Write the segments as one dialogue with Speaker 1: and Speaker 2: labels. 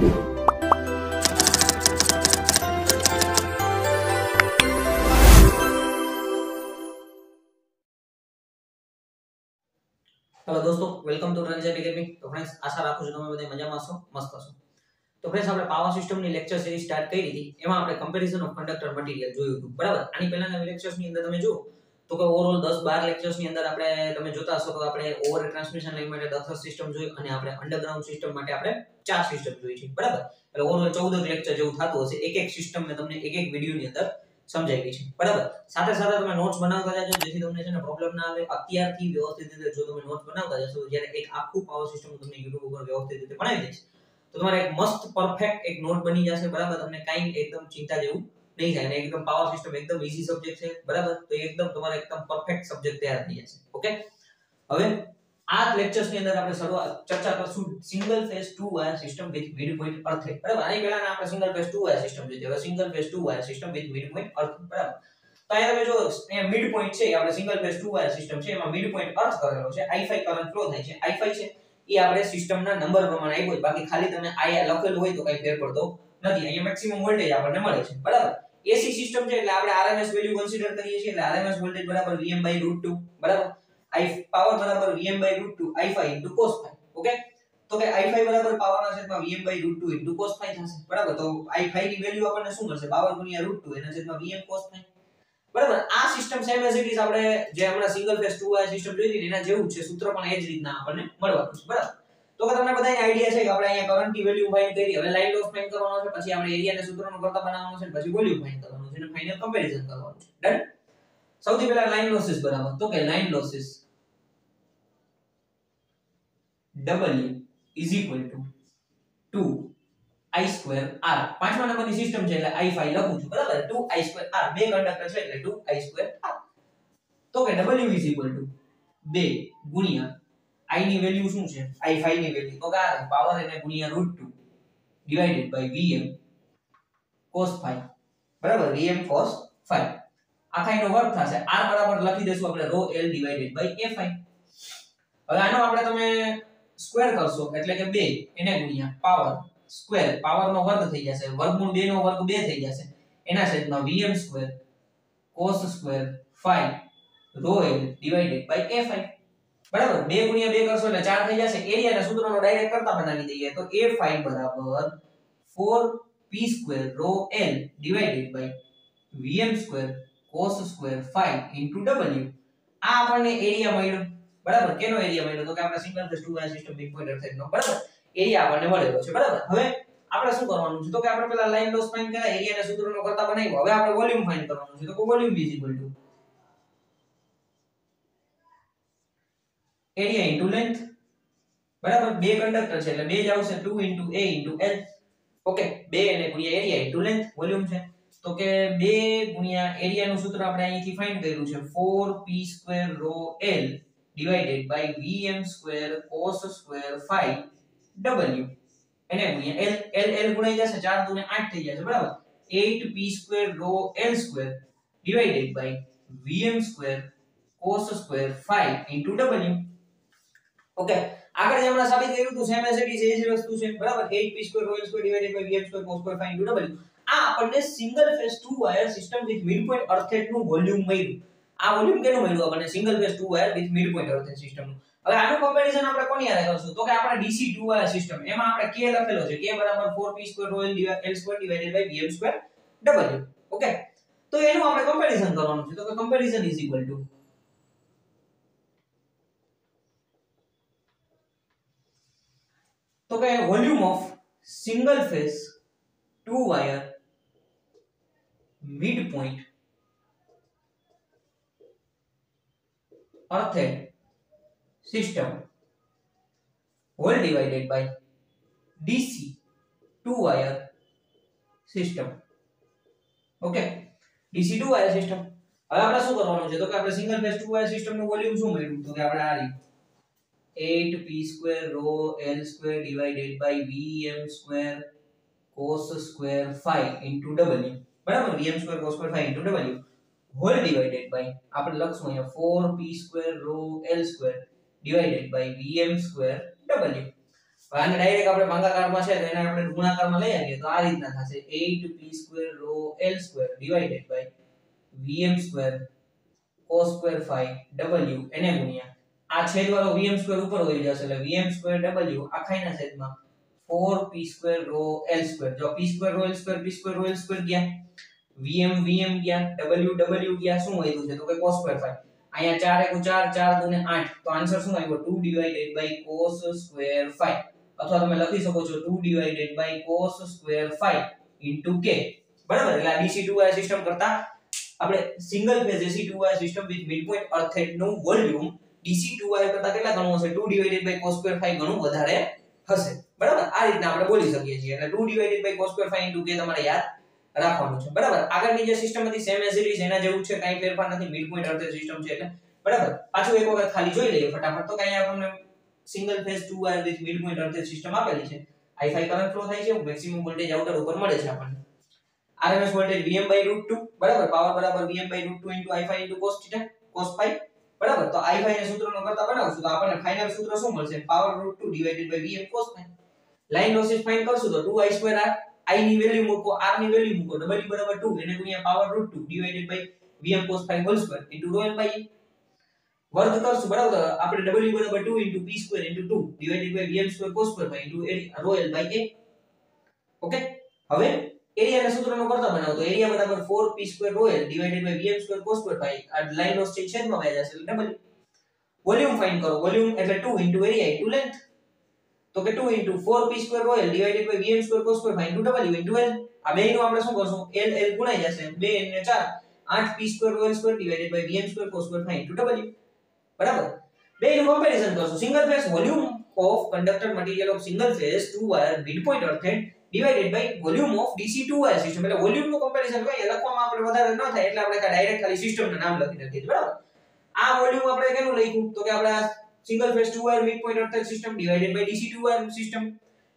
Speaker 1: Hello દોસ્તો welcome to Ranjan academy તો friends આશા રાખું છું તમે બધા મજામાં છો મસ્ત છો તો ફ્રેન્ડ્સ આપણે પાવર સિસ્ટમની લેક્ચર સિરીઝ સ્ટાર્ટ કરી હતી એમાં આપણે કમ્પેરિઝન ઓફ કંડક્ટર મટીરીયલ જોયું હતું. બરાબર? આની પહેલાના લેક્ચર્સની અંદર તમે જુઓ. તો કે ઓવરઓલ 10 12 લેક્ચર્સની અંદર આપણે તમે જોતા હશો તો આપણે ઓવર ટ્રાન્સમિશન લાઈન માટે 10 સિસ્ટમ જોઈ અને આપણે અંડરગ્રાઉન્ડ સિસ્ટમ માટે આપણે ચાર સિસ્ટમ જોઈ છે. બરાબર? એટલે ઓવરઓલ 14 લેક્ચર જેવું થતું હશે. એક એક સિસ્ટમ મેં તમને એક એક વિડિયોની અંદર સમજાવી છે. બરાબર? સાથે સાથે તમે નોટ્સ બનાવતા જાજો, જેથી તમને છે ને પ્રોબ્લેમ ના આવે. અત્યારથી વ્યવસ્થિત રીતે જો તમે નોટ્સ બનાવતા જશો જ્યારે એક આખું પાવર સિસ્ટમ તમને YouTube ઉપર વ્યવસ્થિત રીતે બનાવી દઈશ. તો તમારે એક મસ્ત પરફેક્ટ એક નોટ બની જશે. બરાબર? તમને કાઈ એકદમ ચિંતા જેવું નહીં થાય અને એકદમ પાવર સિસ્ટમ એકદમ ઈઝી સબ્જેક્ટ છે, બરાબર? તો એકદમ તમારે એકદમ પરફેક્ટ સબ્જેક્ટ તૈયાર થઈ જશે. ઓકે હવે આ લેક્ચર્સની અંદર આપણે શરૂઆત, ચર્ચા કરશું single phase two wire system with mid point earth બરાબર? આની પહેલા આપણે single phase two wire system જોઈ હવે single phase two wire system with mid point earth બરાબર? તો અહીંયા તમે જો અહીંયા મિડ પોઈન્ટ છે આપણે single phase two wire system છે, એમાં મિડ પોઈન્ટ અર્થ કરેલો છે i5 કરંટ ફ્લો થાય છે. I5 છે, એ આપણે સિસ્ટમના નંબર પ્રમાણે આપ્યો બાકી ખાલી તમે આયા લખેલું હોય તો કઈ ફેર પડતો નથી. અહીંયા મેક્સિમમ વોલ્ટેજ આપણને મળે છે. બરાબર? એસી સિસ્ટમ છે એટલે આપણે આરએમએસ વેલ્યુ કન્સિડર કરીએ છીએ એટલે આરએમએસ વોલ્ટેજ બરાબર vm/√2 બરાબર? I પાવર બરાબર vm/√2 i5 cos phi. Okay તો કે i5 બરાબર પાવર ના છેદમાં vm/√2 cos phi થશે. બરાબર? તો i5 ની વેલ્યુ આપણને શું મળશે? પાવર ગુણ્યા √2 એના છેદમાં vm cos phi. બરાબર? આ system same as it is આપણે જે હમણાં સિંગલ ફેઝ 2 વાય સિસ્ટમ જોઈ હતી એના જેવું છે. સૂત્ર પણ એ જ રીતના આપણને મળવાનું છે. બરાબર? તો કે તમને બધાને આઈડિયા છે કે આપણે અહીંયા કરંટની વેલ્યુ ફાઇન્ડ કરી, હવે લાઈન લોસ ફાઇન્ડ કરવાનો છે, પછી આપણે એરિયાને સૂત્રનો કરતા બનાવવાનો છે પછી વોલ્યુમ ફાઇન્ડ કરવાનું છે અને ફાઇનલ કમ્પેરીઝન કરવાનું છે. ડન સૌથી પહેલા લાઈન લોસીસ બરાબર. તો કે line losses W is equal to 2 i square r. પાંચમા નંબરની સિસ્ટમ છે એટલે i5 લખું છું, બરાબર? 2 i square r. બે કંડક્ટર છે એટલે 2 i square r. તો કે W is equal to 2 ગુણ્યા i ની વેલ્યુ શું છે? I5 ની વેલ્યુ તો કા પાવર એને ગુણ્યા √2 divided by vm cos phi. બરાબર? Vm cos phi. આખા એનો વર્ગ થશે. R બરાબર લખી દેશું આપણે rho l divided by fi હવે આનો આપણે તમે સ્ક્વેર કરશો, એટલે કે 2 એને ગુણ્યા પાવર સ્ક્વેર પાવર નો વર્ગ થઈ જશે. વર્ગમૂળ 2 નો વર્ગ 2 થઈ જશે. એના છેદમાં vm square cos square phi rho l divided by a5 બરાબર? 2 ગુણ્યા 2 કરશો એટલે 4 થઈ જશે. એરિયાના સૂત્રનો ડાયરેક્ટ કરતા બનાવી દઈએ તો a5 બરાબર 4p square rho l divided by vm square cos square phi w. આ આપણને એરિયા મળ્યો. બરાબર? કેનો એરિયા મળ્યો? તો કે આપણે single phase two wire system big point અર્થેનો બરાબર? એરિયા આપણને મળેલો છે. બરાબર? હવે આપણે શું કરવાનું છે? તો કે આપણે પેલા લાઈન લોસ ફાઇન્ડ કર્યા એરિયાના સૂત્રનો કરતા બનાવ્યો. હવે આપણે વોલ્યુમ ફાઇન્ડ કરવાનું છે. તો કે volume is equal to area into length બરાબર? બે કંડક્ટર છે, એટલે બે જ આવશે. 2 ઇન્ટુ a l. ઓકે બે અને ગુણ્યા એરિયા ઇન્ટુ લેન્થ વોલ્યુમ છે. તો કે 2 ગુણ્યા એરિયાનું સૂત્ર આપણે અહીંથી ફાઇન્ડ કર્યું છે. 4p square rho l by by vm square cos square phi w. એને ગુણ્યા l l l ગુણાઈ જશે. 4 ને 8 થઈ જશે. બરાબર? 8p square rho l divided by by vm square cos square phi into w. Okay આગળ જે હમણાં સાબિત કર્યું હતું સેમ ઇટ ઇઝ એ જ વસ્તુ છે. બરાબર? 8p square rho l square divided by vm square, cos square phi into આ આપણને single phase two wire system with mid point અર્થેટનું volume મળ્યું. આ વોલ્યુમ કેનું મળ્યું આપણને? Single phase two wire with mid point earthed સિસ્ટમનું હવે આનું કમ્પેરીઝન આપણે કોની હારે કરશું? તો કે આપણે DC ટુ વાયર સિસ્ટમ એમાં આપણે k લખેલો છે. K બરાબર 4p2 ρl l2 divided by vm2 w. Okay તો એનું આપણે કમ્પેરીઝન કરવાનું છે. તો કે કમ્પેરીઝન ઇઝ ઇક્વલ ટુ તો કે volume of single phase two wire mid point earth system whole divided by DC two wire system. Okay DC two wire system. હવે આપણે શું કરવાનું છે? તો કે આપણે સિંગલ ફેઝ ટુ વાયર સિસ્ટમનું વોલ્યુમ શું મળ્યું? તો કે આપણે આ રીત. 8p square rho l square divided by vm square cos square phi into w બરાબર vm square cos square phi into w whole divided by આપણે લખશું અહીંયા 4p square rho l square divided by vm square w આને direct આપણે ભાગાકારમાં છે તો એને આપણે ગુણાકારમાં લઈ આવીએ તો આ રીતના થશે 8p rho l divided by vm square cos square phi w એને ગુણ્યા આ છેદવાળો vm સ્ક્વેર ઉપર હોય જશે એટલે vm સ્ક્વેર w આખાઈના છેદમાં 4p square rho l square. જો p square rho l square p square rho l square ગયા. vm vm ગયા. w w ગયા. શું વધ્યું છે? તો કે cos સ્ક્વેર phi અહીંયા 4 1 4 4 2 ને 8 તો આન્સર શું આવ્યો 2 divided by cos square phi અથવા તમે લખી શકો છો 2 divided by cos square phi k. બરાબર? એટલે આ DC2Y સિસ્ટમ કરતા આપણે single phase AC2Y system with midpoint અર્થેટનું volume DC2Y કરતા કેટલા ગણું હશે? 2 divided by cos square phi ગણું વધારે હશે. બરાબર? આ રીતના આપણે બોલી શકીએ છીએ. એટલે 2 divided by cos square phi k તમારે યાદ રાખવાનું છે. બરાબર? આગળની જે સિસ્ટમ હતી સેમ એઝ ઇટ ઇઝ એના જેવું છે. કાઈ ફેરફાર નથી. મિડ પોઈન્ટ અર્થે સિસ્ટમ છે. એટલે બરાબર? પાછું એક વખત ખાલી જોઈ લઈએ ફટાફટ. તો કાઈ આપણને single phase two wire with mid point earthed system આપેલી છે. I5 કરંટ ફ્લો થાય છે. મેક્સિમમ વોલ્ટેજ આઉટર ઉપર મળે છે આપણને. RMS વોલ્ટેજ Vm/√2 બરાબર? પાવર બરાબર Vm/√2 i5 cos θ cos phi. બરાબર? તો i5 ને સૂત્રનો કરતા બનાવશું. તો આપણને ફાઇનલ સૂત્ર શું મળશે? Power √2 divided by Vm cos phi. Line losses find કરશું તો 2i2r i ની વેલ્યુ મૂકો, r ની વેલ્યુ મૂકો w બરાબર 2 એને ગુણ્યા power √2 divided by Vm cos phi whole square into rho l વર્ગ કરશું, બરાબર? આપણે w બરાબર 2 p square 2 divided by Vm square cos square by into rho l a. Okay હવે એરિયાના સૂત્રનો કરતા બનાવો. તો એરિયા બરાબર 4 p square rho l divided by Vm square cos square by આ લાઈન ઓફ છેદમાં વહી જશે. એટલે ડબલ વોલ્યુમ ફાઇન્ડ કરો. વોલ્યુમ એટલે 2 ઇન્ટુ એરિયા ઇન્ટુ લેન્થ તો કે 2 into 4p square royal divided by vm square cos square into w into l. આ બેયનું આપણે શું કરશું? L l ગુણાઈ જશે. 2 અને 4 8p square royal square divided by vm square cos square into w. બરાબર? બેયનું કમ્પેરીઝન કરશું. Single phase volume of conductor material of single phase two wire midpoint earthed divided by volume of DC system એટલે વોલ્યુમનું comparison કરીએ, લખવામાં આપણે વધારે ન થાય એટલે આપણે ડાયરેક્ટ ખાલી સિસ્ટમનું નામ લખી નાખીએ બરાબર? આ વોલ્યુમ આપણે કેનું લખ્યું? તો કે આપણે single phase two wire mid point અર્થાત system divided by DC wire system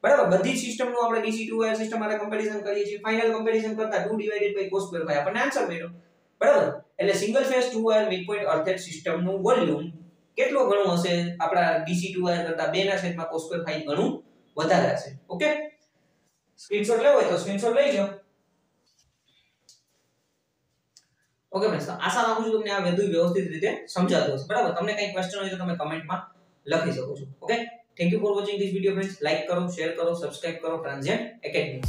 Speaker 1: બરાબર? બધી સિસ્ટમનું આપણે ડીસી ટુ વાયર સિસ્ટમ માટે કમ્પેરીઝન કરીએ છીએ. ફાઇનલ કમ્પેરીઝન કરતા 2 ડિવાઇડેડ બાય cos સ્ક્વેર આપણને આન્સર મળ્યો. બરાબર? એટલે single phase two wire mid point earthed સિસ્ટમનું વોલ્યુમ કેટલો ઘણો હશે? આપણા ડીસી ટુ વાયર કરતા 2 ના છેદમાં cos ઘણું વધારે હશે. ઓકે સ્ક્રીનશોટ લેવો હોય તો સ્ક્રીનશોટ લઈ લો ઓકે ફ્રેન્ડ્સ આશા રાખું છું તમને આ વધુ વ્યવસ્થિત રીતે સમજાતું હશે. બરાબર? તમને કઈ ક્વેશ્ચન હોય તો તમે કમેન્ટમાં લખી શકો છો. Okay thank you for watching this video friends like કરો શેર કરો સબસ્ક્રાઇબ કરો ટ્રાન્ઝેક્ટ એકેડમી